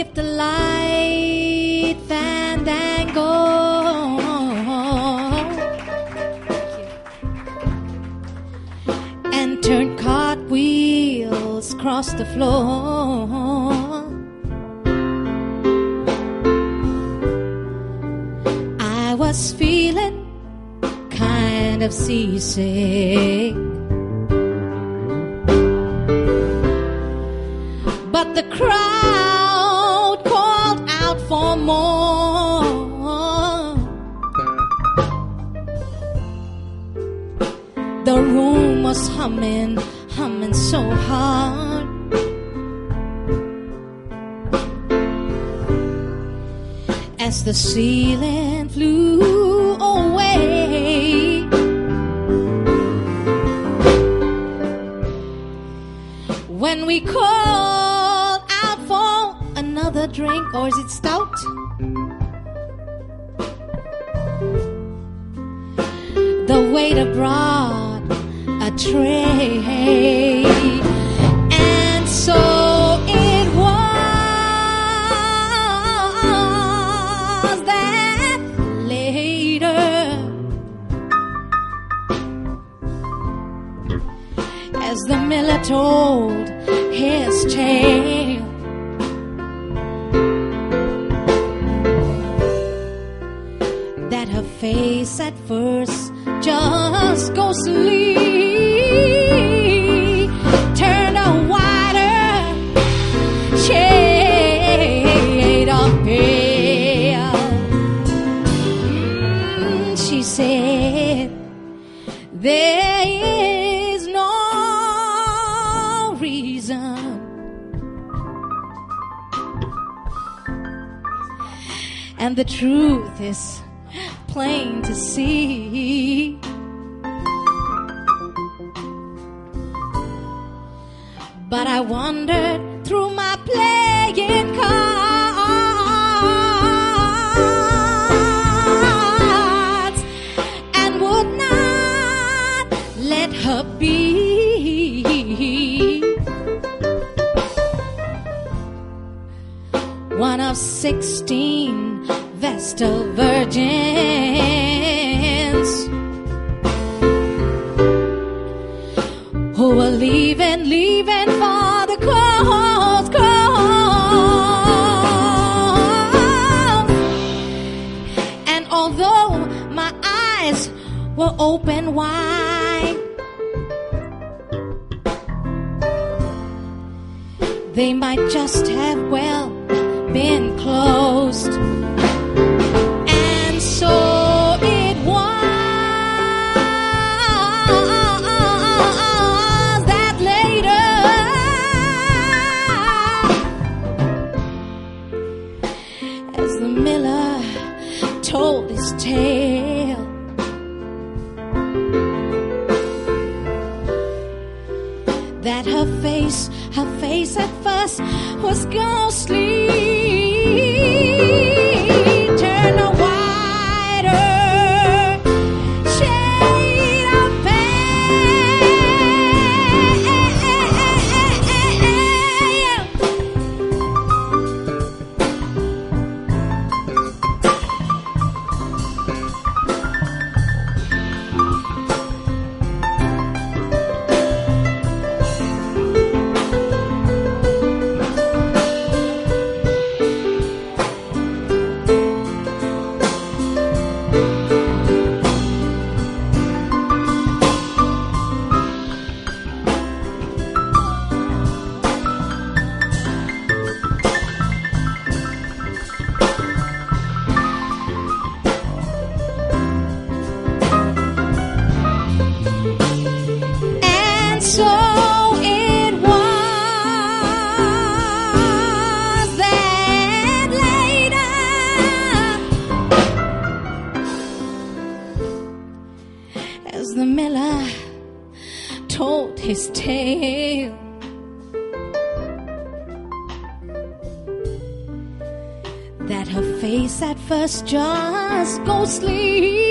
Skipped the light fandango. And turned cartwheels across the floor. I was feeling kind of seasick. But the crowd for more. The room was humming, humming so hard. As the ceiling flew drink, or is it stout? The waiter brought a tray, and so it was that later. as the miller told his tale. That her face at first just ghostly turned a whiter shade of pale. Mm, she said, there is no reason and the truth is plain to see but I wandered through my playing cards and would not let her be. One of sixteen Vestal virgins oh, who are leaving, leaving for the coast, coast. And although my eyes were open wide, they might just have well been closed. That her face, her face at first was ghostly. That her face at first just ghostly